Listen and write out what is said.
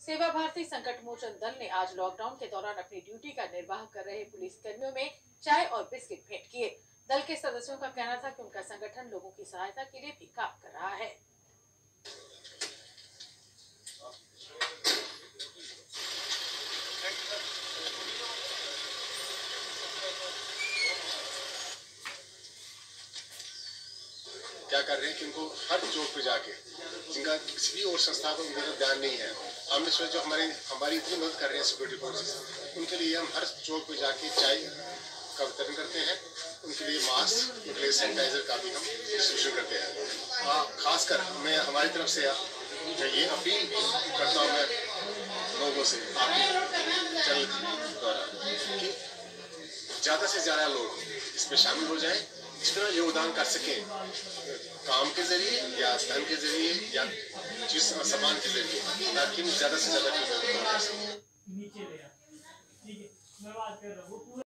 सेवा भारती संकट मोचन दल ने आज लॉकडाउन के दौरान अपनी ड्यूटी का निर्वाह कर रहे पुलिस कर्मियों में चाय और बिस्किट भेंट किए। दल के सदस्यों का कहना था कि उनका संगठन लोगों की सहायता के लिए भी काम कर रहा है। क्या कर रहे हैं कि उनको हर चौक पे जाके जिनका किसी भी और संस्था को उनका ध्यान नहीं है सोचा जो हमारी हमारी इतनी मदद कर रहे हैं सिक्योरिटी फोर्सेस उनके लिए हम हर चौक पर जाके चाय का वितरण करते हैं, उनके लिए मास्क उनके लिए सैनिटाइजर का भी हम डिस्ट्रीब्यूशन करते हैं। खासकर मैं हमारी तरफ़ से ये अपील करता हूँ मैं लोगों से, आपके द्वारा, कि ज़्यादा से ज़्यादा लोग इसमें शामिल हो जाएँ जितना योगदान कर सकें। काम के ज़रिए या धन के ज़रिए या जिस सामान के ज़रिए, ताकि ज़्यादा से ज़्यादा